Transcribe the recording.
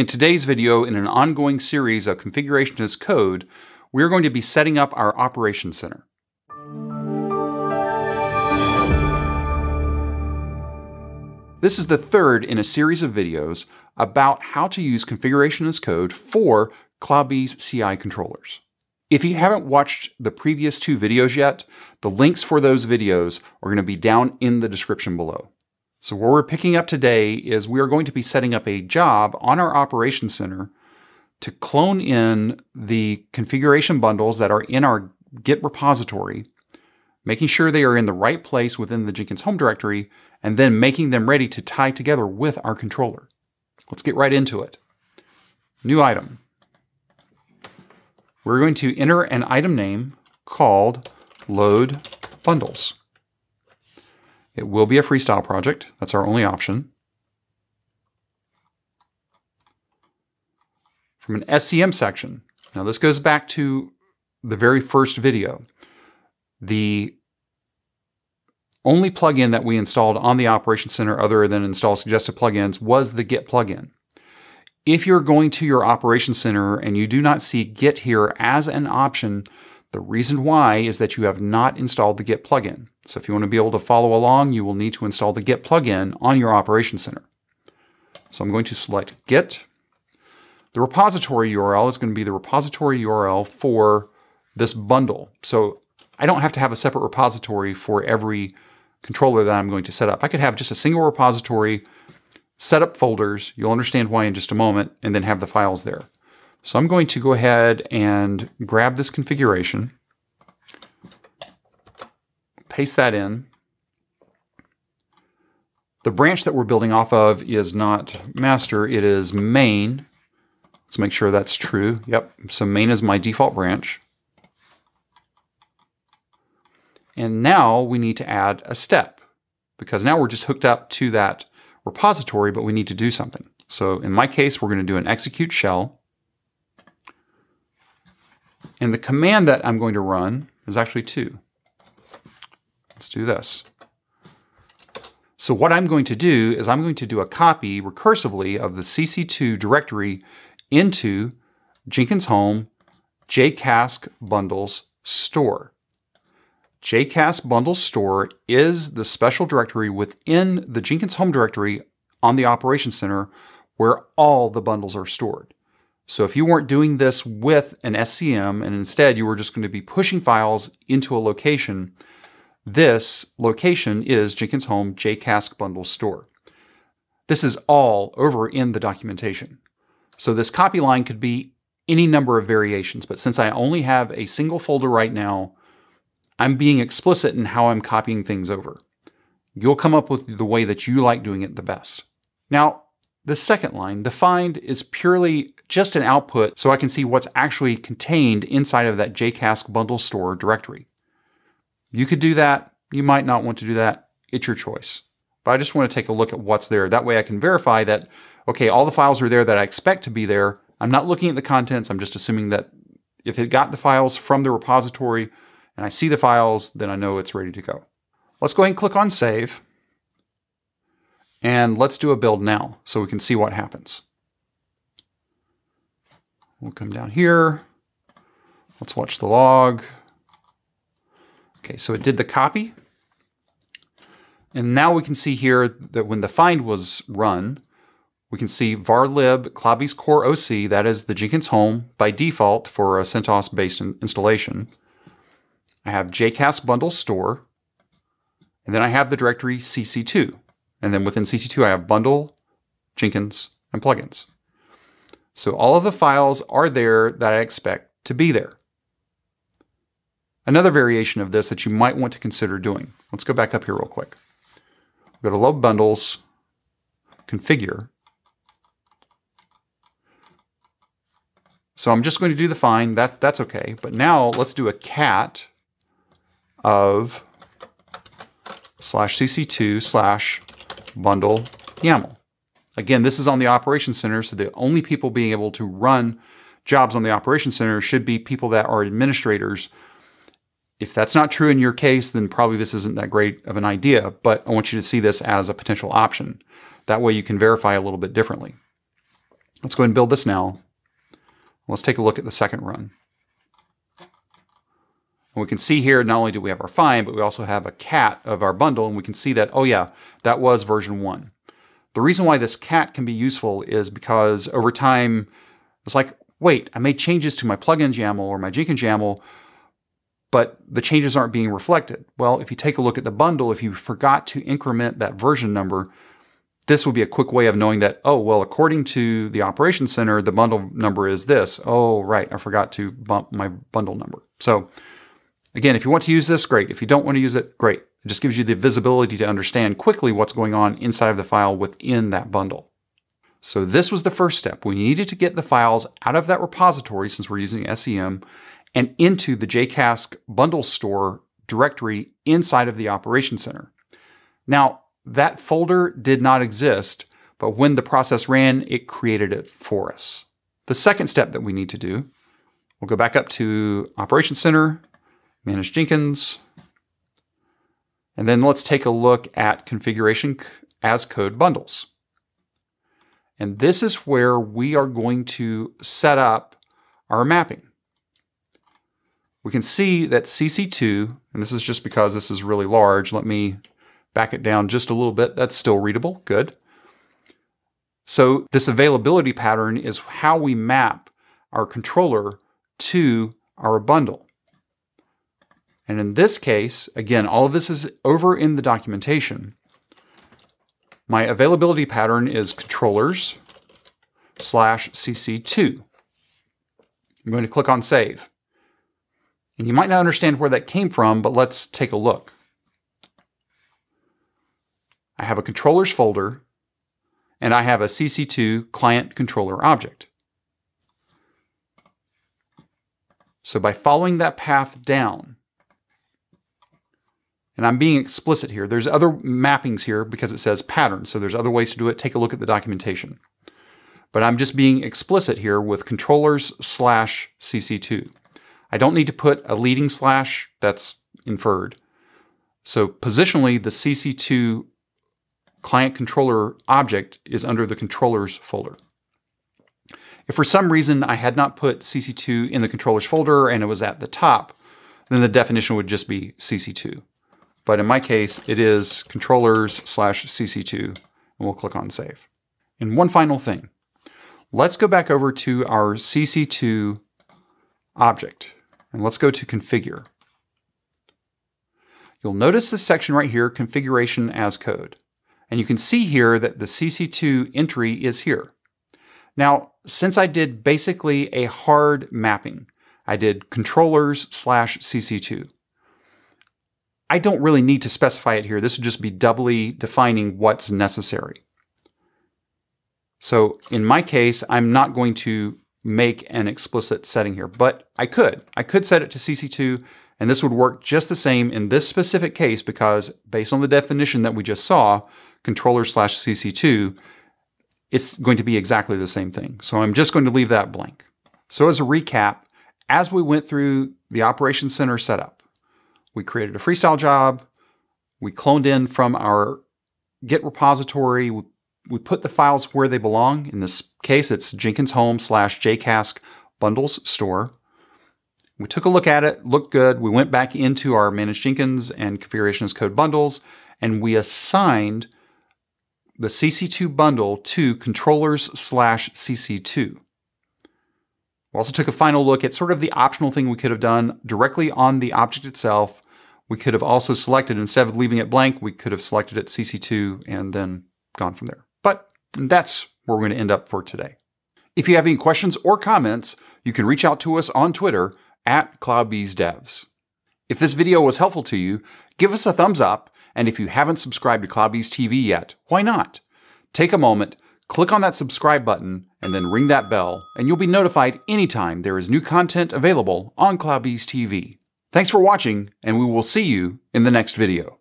In today's video, in an ongoing series of configuration as code, we're going to be setting up our Operations Center. This is the third in a series of videos about how to use configuration as code for CloudBees CI controllers. If you haven't watched the previous two videos yet, the links for those videos are going to be down in the description below. So what we're picking up today is we are going to be setting up a job on our Operations Center to clone in the configuration bundles that are in our Git repository, making sure they are in the right place within the Jenkins home directory, and then making them ready to tie together with our controller. Let's get right into it. New item. We're going to enter an item name called load bundles. It will be a freestyle project. That's our only option. From an SCM section. Now this goes back to the very first video. The only plugin that we installed on the Operations Center other than install suggested plugins was the Git plugin. If you're going to your Operations Center and you do not see Git here as an option, the reason why is that you have not installed the Git plugin. So if you want to be able to follow along, you will need to install the Git plugin on your Operations Center. So I'm going to select Git. The repository URL is going to be the repository URL for this bundle. So I don't have to have a separate repository for every controller that I'm going to set up. I could have just a single repository, set up folders, you'll understand why in just a moment, and then have the files there. So I'm going to go ahead and grab this configuration, paste that in. The branch that we're building off of is not master, it is main. Let's make sure that's true. Yep, so main is my default branch. And now we need to add a step because now we're just hooked up to that repository, but we need to do something. So in my case, we're going to do an execute shell. And the command that I'm going to run is actually two. Let's do this. So what I'm going to do is I'm going to do a copy recursively of the CC2 directory into Jenkins Home JCasC bundles store. JCasC bundles store is the special directory within the Jenkins Home directory on the Operations Center where all the bundles are stored. So if you weren't doing this with an SCM and instead you were just going to be pushing files into a location, this location is Jenkins Home JCasC Bundle Store. This is all over in the documentation. So this copy line could be any number of variations, but since I only have a single folder right now, I'm being explicit in how I'm copying things over. You'll come up with the way that you like doing it the best. Now, the second line, the find, is purely just an output so I can see what's actually contained inside of that JCasC bundle store directory. You could do that. You might not want to do that. It's your choice. But I just want to take a look at what's there. That way I can verify that, okay, all the files are there that I expect to be there. I'm not looking at the contents. I'm just assuming that if it got the files from the repository and I see the files, then I know it's ready to go. Let's go ahead and click on save. And let's do a build now so we can see what happens. We'll come down here. Let's watch the log. Okay, so it did the copy. And now we can see here that when the find was run, we can see varlib cloudbees core OC, that is the Jenkins home by default for a CentOS-based in installation. I have JCasC bundle store, and then I have the directory CC2. And then within CC2, I have bundle, Jenkins, and plugins. So all of the files are there that I expect to be there. Another variation of this that you might want to consider doing. Let's go back up here real quick. Go to load bundles, configure. So I'm just going to do the find, that, that's okay. But now let's do a cat of slash cc2 slash bundle YAML. Again, this is on the Operations Center, so the only people being able to run jobs on the Operations Center should be people that are administrators. If that's not true in your case, then probably this isn't that great of an idea, but I want you to see this as a potential option. That way you can verify a little bit differently. Let's go ahead and build this now. Let's take a look at the second run. And we can see here, not only do we have our find, but we also have a cat of our bundle, and we can see that, oh yeah, that was version one. The reason why this cat can be useful is because over time, it's like, wait, I made changes to my plugin YAML or my Jenkins YAML, but the changes aren't being reflected. Well, if you take a look at the bundle, if you forgot to increment that version number, this would be a quick way of knowing that, oh, well, according to the Operations Center, the bundle number is this. Oh, right, I forgot to bump my bundle number. So again, if you want to use this, great. If you don't want to use it, great. It just gives you the visibility to understand quickly what's going on inside of the file within that bundle. So this was the first step. We needed to get the files out of that repository, since we're using SCM, and into the JCasC bundle store directory inside of the operation Center. Now, that folder did not exist, but when the process ran, it created it for us. The second step that we need to do, we'll go back up to Operations Center, Manage Jenkins, and then let's take a look at configuration as code bundles. And this is where we are going to set up our mapping. We can see that CC2, and this is just because this is really large. Let me back it down just a little bit. That's still readable. Good. So this availability pattern is how we map our controller to our bundle. And in this case, again, all of this is over in the documentation. My availability pattern is controllers slash cc2. I'm going to click on save. And you might not understand where that came from, but let's take a look. I have a controllers folder, and I have a CC2 client controller object. So by following that path down, and I'm being explicit here, there's other mappings here because it says pattern, so there's other ways to do it. Take a look at the documentation. But I'm just being explicit here with controllers slash CC2. I don't need to put a leading slash, that's inferred. So positionally, the CC2 client controller object is under the controllers folder. If for some reason I had not put CC2 in the controllers folder and it was at the top, then the definition would just be CC2. But in my case, it is controllers slash CC2, and we'll click on save. And one final thing. Let's go back over to our CC2 object, and let's go to configure. You'll notice this section right here, configuration as code. And you can see here that the CC2 entry is here. Now, since I did basically a hard mapping, I did controllers slash CC2. I don't really need to specify it here. This would just be doubly defining what's necessary. So in my case, I'm not going to make an explicit setting here, but I could. I could set it to CC2, and this would work just the same in this specific case because based on the definition that we just saw, controller slash CC2, it's going to be exactly the same thing. So I'm just going to leave that blank. So as a recap, as we went through the Operations Center setup, we created a freestyle job, we cloned in from our Git repository, we, we put the files where they belong. In this case, it's Jenkins home slash jcasc bundles store. We took a look at it, looked good. We went back into our managed Jenkins and configuration as code bundles, and we assigned the CC2 bundle to controllers slash CC2. We also took a final look at sort of the optional thing we could have done directly on the object itself. We could have also selected, instead of leaving it blank, we could have selected it CC2 and then gone from there. But that's where we're going to end up for today. If you have any questions or comments, you can reach out to us on Twitter at CloudBeesDevs. If this video was helpful to you, give us a thumbs up and if you haven't subscribed to CloudBees TV yet, why not? Take a moment, click on that subscribe button, and then ring that bell, and you'll be notified anytime there is new content available on CloudBees TV. Thanks for watching, and we will see you in the next video.